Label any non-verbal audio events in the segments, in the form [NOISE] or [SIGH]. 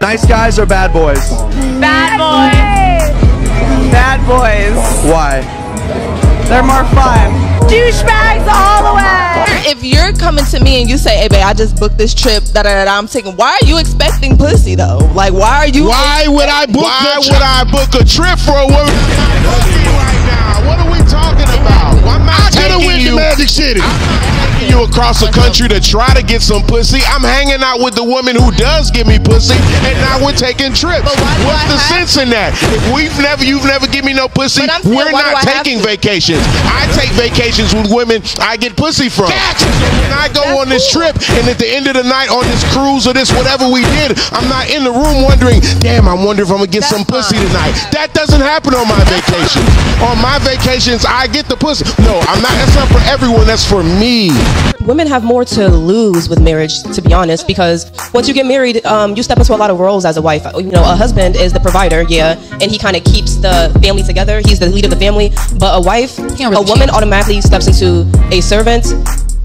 Nice guys or bad boys? Bad boys. Bad boys. Why? They're more fun. Douchebags all the way. If you're coming to me and you say, "Hey, babe, I just booked this trip that I'm taking," why are you expecting pussy though? Like, why are you? Why would I book? Why a would trip? I book a trip for a woman? right now. What are we talking about? I'm not I could have taking went you. to Magic City. taking you across the country to try to get some pussy. I'm hanging out with the woman who does give me pussy, and now we're taking trips. But why do What's the sense in that? If we've never, you've never given me no pussy. We're not taking vacations. I take vacations with women I get pussy from. When I go on this trip, and at the end of the night on this cruise or this whatever we did, I'm not in the room wondering, damn, I wonder if I'm gonna get That's some pussy fine. tonight. That doesn't happen on my vacations. On my vacations, I get the pussy. No, I'm not. That's not for everyone. That's for me. Women have more to lose with marriage, to be honest, because once you get married, um, you step into a lot of roles as a wife. You know, a husband is the provider, yeah, and he kind of keeps the family together. He's the lead of the family. But a wife, really a woman change. automatically steps into a servant,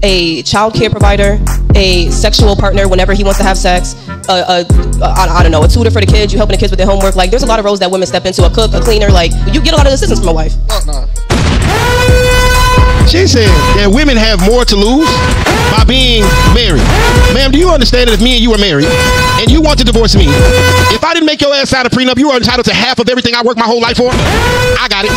a child care provider, a sexual partner whenever he wants to have sex, a, a, a I, I don't know, a tutor for the kids, you helping the kids with their homework. Like, there's a lot of roles that women step into. A cook, a cleaner, like you get a lot of assistance from a wife. She said that women have more to lose by being married. Ma'am, do you understand that if me and you were married and you want to divorce me, if I didn't make your ass sign a prenup, you are entitled to half of everything I worked my whole life for? I got it.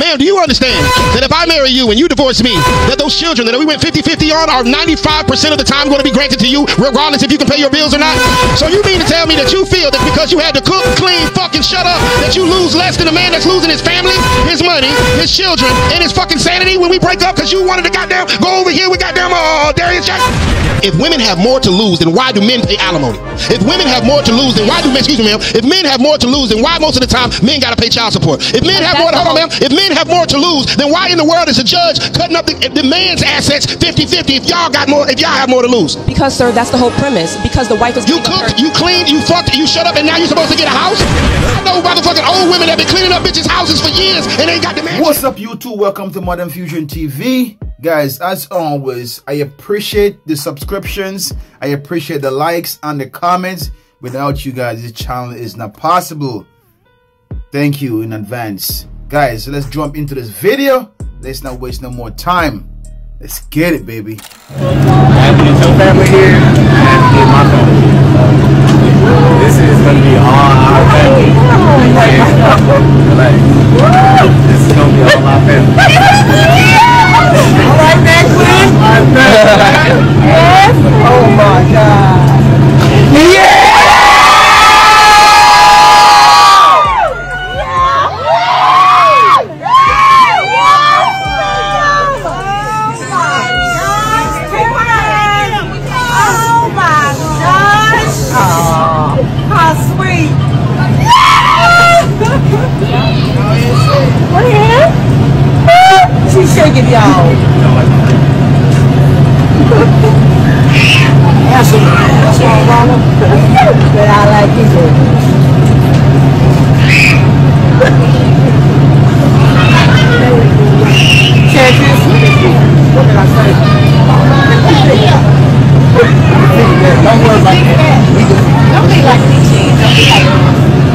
Ma'am, do you understand that if I marry you and you divorce me, that those children that we went 50-50 on are 95% of the time going to be granted to you, regardless if you can pay your bills or not? So you mean to tell me that you feel that because you had to cook, clean, fucking shut up, that you lose less than a man that's losing his family, his money, his children, and his fucking sanity when we break up because you wanted to goddamn go over here with goddamn uh, Darius Jackson? If women have more to lose, then why do men pay alimony? If women have more to lose, then why do men, excuse me, ma'am, if men have more to lose, then why most of the time men gotta pay child support? If men have more, hold on, ma'am, if men have more to lose, then why in the world is a judge cutting up the, the man's assets 50-50 if y'all got more, if y'all have more to lose? Because, sir, that's the whole premise. Because the wife is You giving cooked, you cleaned, you fucked, you shut up, and now you're supposed to get a house? I know motherfucking old women that been cleaning up bitches' houses for years and ain't got the man. What's up, YouTube? Welcome to Modern Fusion TV. Guys, as always, I appreciate the subscriptions, I appreciate the likes and the comments. Without you guys, this channel is not possible. Thank you in advance. Guys, let's jump into this video. Let's not waste no more time. Let's get it, baby. family here, I have to get my family here. This is gonna be all our family. Like, [LAUGHS] this is gonna be all our family. [LAUGHS] Like that, Yes. Oh my God. Oh my gosh. How sweet. What is? She's shaking y'all. That's what, that's what I'm wrong. But I like it.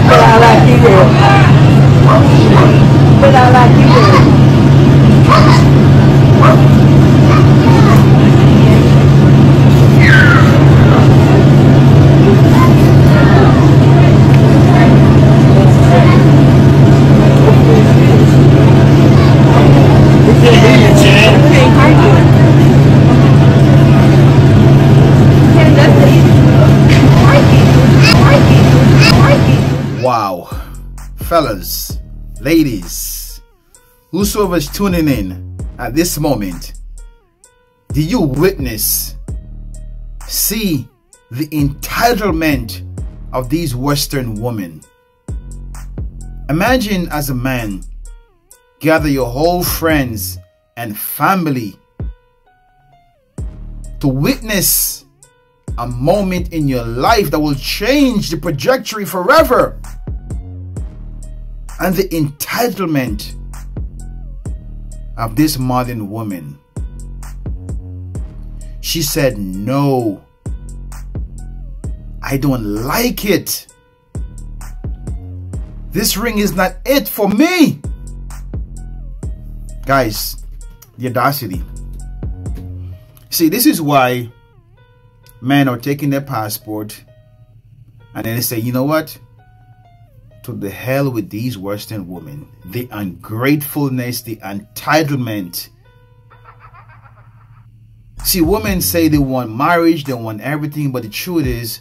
But I like you. But I like you. Fellas, ladies, whosoever's tuning in at this moment, do you witness, see the entitlement of these Western women? Imagine as a man, gather your whole friends and family to witness a moment in your life that will change the trajectory forever. And the entitlement of this modern woman. She said, No, I don't like it. This ring is not it for me. Guys, the audacity. See, this is why men are taking their passport and then they say, you know what? To the hell with these Western women. The ungratefulness, the entitlement. See, women say they want marriage, they want everything, but the truth is,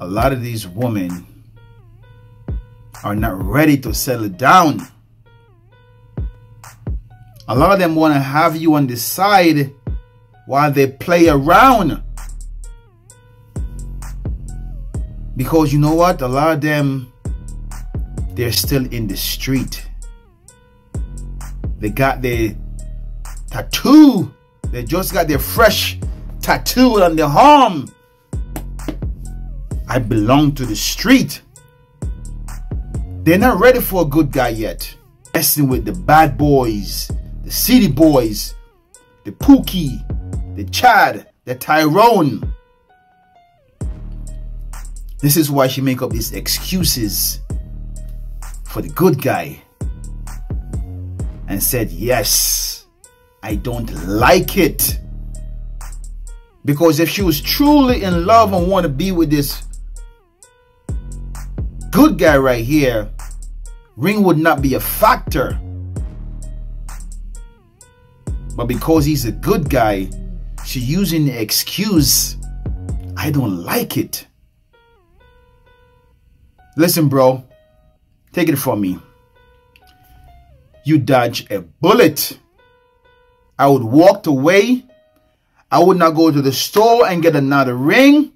a lot of these women are not ready to settle down. A lot of them want to have you on the side while they play around. Because you know what? A lot of them, they're still in the street. They got their tattoo. They just got their fresh tattoo on their arm. I belong to the street. They're not ready for a good guy yet. Messing with the bad boys, the city boys, the Pookie, the Chad, the Tyrone. This is why she make up these excuses for the good guy and said, yes, I don't like it. Because if she was truly in love and want to be with this good guy right here, ring would not be a factor. But because he's a good guy, she using the excuse, I don't like it. Listen, bro, take it from me. You dodge a bullet. I would walk away. I would not go to the store and get another ring.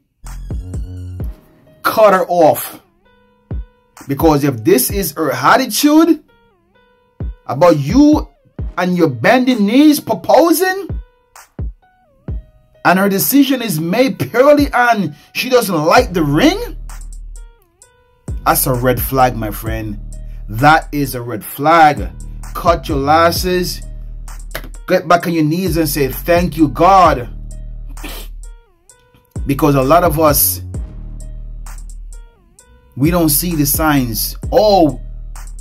Cut her off. Because if this is her attitude about you and your bending knees proposing, and her decision is made purely on she doesn't like the ring, that's a red flag, my friend. That is a red flag. Cut your losses. Get back on your knees and say, Thank you, God. Because a lot of us, we don't see the signs. Oh,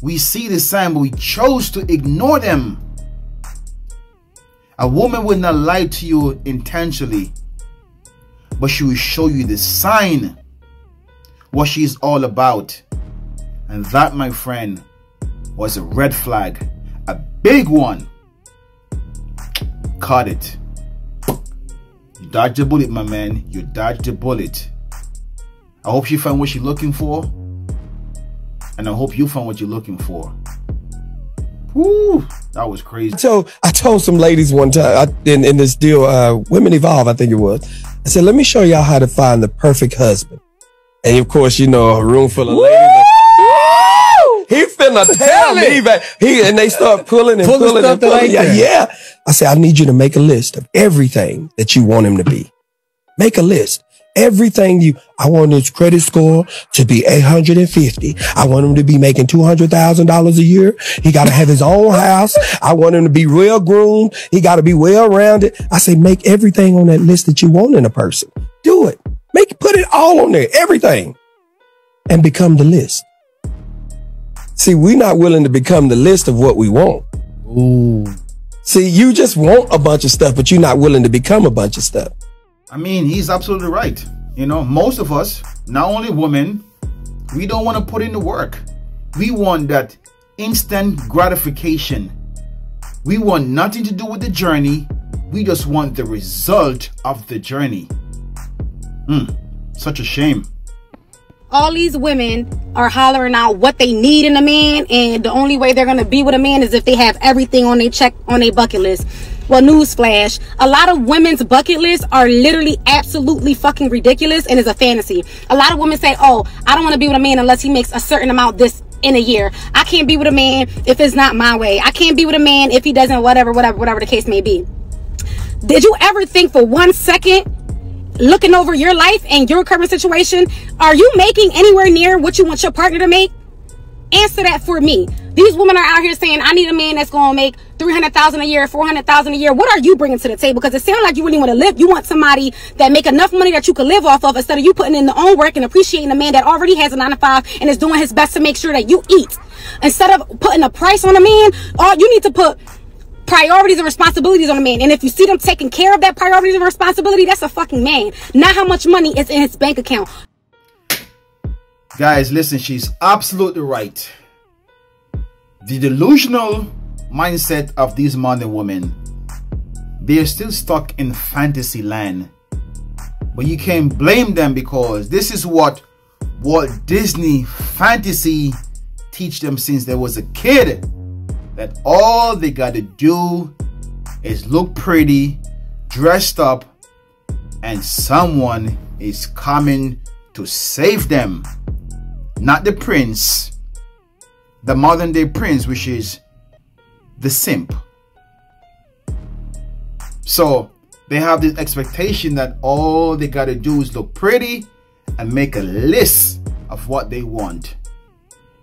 we see the sign, but we chose to ignore them. A woman will not lie to you intentionally, but she will show you the sign what she's all about. And that, my friend, was a red flag, a big one. Caught it. You dodged the bullet, my man. You dodged the bullet. I hope she found what she's looking for. And I hope you found what you're looking for. Woo, that was crazy. Told I told some ladies one time I, in in this deal, uh, Women Evolve, I think it was. I said, let me show y'all how to find the perfect husband. And of course, you know, a room full of ladies. Like, he finna tell me, man. He and they start pulling and Pulling pulling and pulling. ain't Yeah, yeah. I said, I need you to make a list of everything that you want him to be. Make a list. Everything you, I want his credit score to be 850. I want him to be making $200,000 a year. He got to have his own house. I want him to be well groomed. He got to be well rounded. I say, make everything on that list that you want in a person. Do it. Make, put it all on there. Everything. And become the list. See, we're not willing to become the list of what we want. Ooh. See, you just want a bunch of stuff, but you're not willing to become a bunch of stuff. I mean, he's absolutely right. You know, most of us, not only women, we don't want to put in the work. We want that instant gratification. We want nothing to do with the journey. We just want the result of the journey. Hmm, such a shame. all these women are hollering out what they need in a man and the only way they're to be with a man is if they have everything on their check on their bucket list. Well newsflash a lot of women's bucket lists are literally absolutely fucking ridiculous and is a fantasy. A lot of women say oh i don't want to be with a man unless he makes a certain amount this in a year. I can't be with a man if it's not my way. I can't be with a man if he doesn't whatever whatever whatever the case may be. Did you ever think for one second looking over your life and your current situation, are you making anywhere near what you want your partner to make? Answer that for me. These women are out here saying, I need a man that's going to make 300000 a year, 400000 a year. What are you bringing to the table? Because it sounds like you really want to live. You want somebody that make enough money that you can live off of instead of you putting in the own work and appreciating a man that already has a 9 to 5 and is doing his best to make sure that you eat. Instead of putting a price on a man, all you need to put priorities and responsibilities on a man. And if you see them taking care of that priorities and responsibility, that's a fucking man. Not how much money is in his bank account. Guys, listen, she's absolutely right. The delusional mindset of these modern women, they're still stuck in fantasy land. But you can't blame them because this is what Walt Disney fantasy teach them since they was a kid. That all they gotta do is look pretty, dressed up, and someone is coming to save them not the prince, the modern day prince, which is the simp. So they have this expectation that all they got to do is look pretty and make a list of what they want.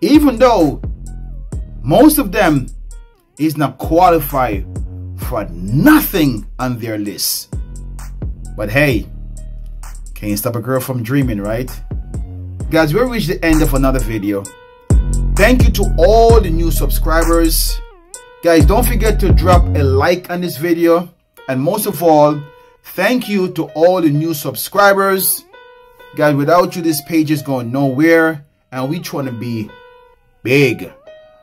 Even though most of them is not qualified for nothing on their list. But hey, can't stop a girl from dreaming, right? Guys, we reached the end of another video. Thank you to all the new subscribers. Guys, don't forget to drop a like on this video. And most of all, thank you to all the new subscribers. Guys, without you, this page is going nowhere. And we trying to be big.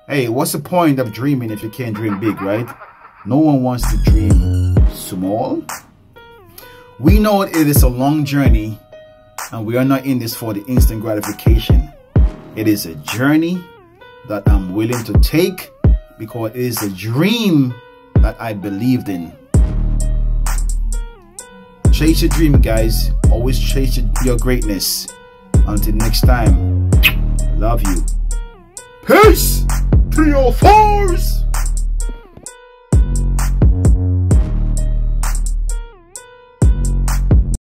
Hey, what's the point of dreaming if you can't dream big, right? No one wants to dream small. We know it is a long journey and we are not in this for the instant gratification. It is a journey that I'm willing to take because it is a dream that I believed in. Chase your dream, guys. Always chase your greatness. Until next time, love you. Peace to your fours.